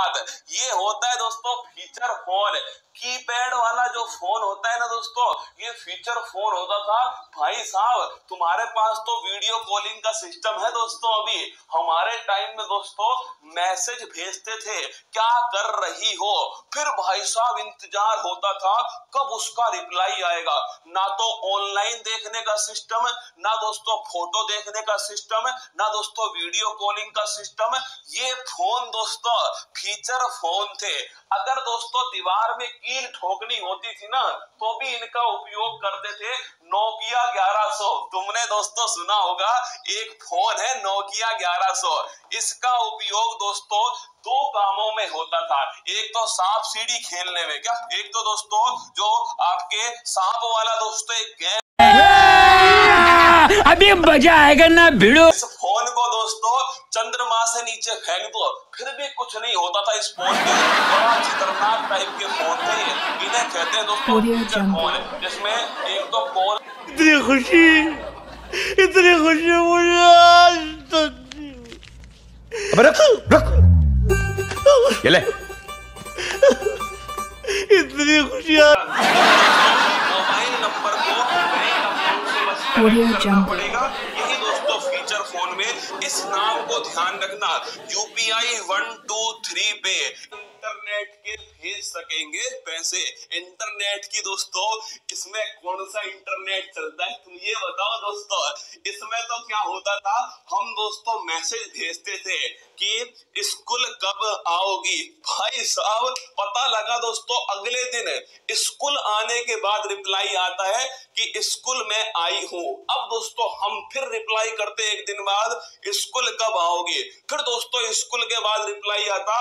ये होता है दोस्तों फीचर फ़ोन कीपैड वाला जो फ़ोन होता है ना दोस्तों, ये फीचर फ़ोन होता था। भाई साहब, तुम्हारे पास तो वीडियो कॉलिंग का सिस्टम है दोस्तों अभी। हमारे टाइम में दोस्तों मैसेज भेजते थे, क्या कर रही हो? फिर भाई साहब इंतज़ार होता था, कब उसका रिप्लाई आएगा? ना तो ऑनलाइन देखने का सिस्टम ना दोस्तों फ़ोटो देखने का सिस्टम ना दोस्तों वीडियो कॉलिंग का सिस्टम ये फ़ोन दोस्तों फीचर फ़ोन थे। अगर दोस्तों दीवार में कील ठोकनी होती थी ना तो भी इनका उपयोग करते थे नोकिया 1100 तुमने दोस्तों सुना होगा एक फ़ोन है नोकिया 1100 इसका उपयोग दोस्तों दो कामों में होता था। एक तो सांप सीढ़ी खेलने में क्या? एक तो दोस्तों जो आपके सांप वाला दोस्तों एक गेम अभी मज़ा आएगा ना भिड़ो। दोस्तों चंद्रमा से नीचे फेंक दो। फिर भी कुछ नहीं होता था इस फ़ोन के बड़ा खतरनाक टाइप के फ़ोन थे इन्हें कहते हैं दोस्तों. फ़ोन जिसमें एक तो कॉल इतनी खुशी। इतनी खुशी मुझे आज तक अबे रुक रुक ये ले। इतनी खुशियाँ मोबाइल नंबर को करना Jungle. पड़ेगा। में इस नाम को ध्यान रखना। UPI one two three pay. Internet के भेज सकेंगे पैसे। इंटरनेट की दोस्तों, इसमें कौन सा इंटरनेट चलता है? तुम ये बताओ दोस्तों, इसमें तो क्या होता था? हम दोस्तों मैसेज भेजते थे कि स्कूल कब आओगी। भाई साहब, पता लगा दोस्तों, अगले दिन स्कूल आने के बाद रिप्लाई आता है कि स्कूल में आई हूँ। अब दोस्तों, हम फिर रिप्लाई करते एक दिन बाद, स्कूल कब आओगे? फिर दोस्तों, स्कूल के बाद रिप्लाई आता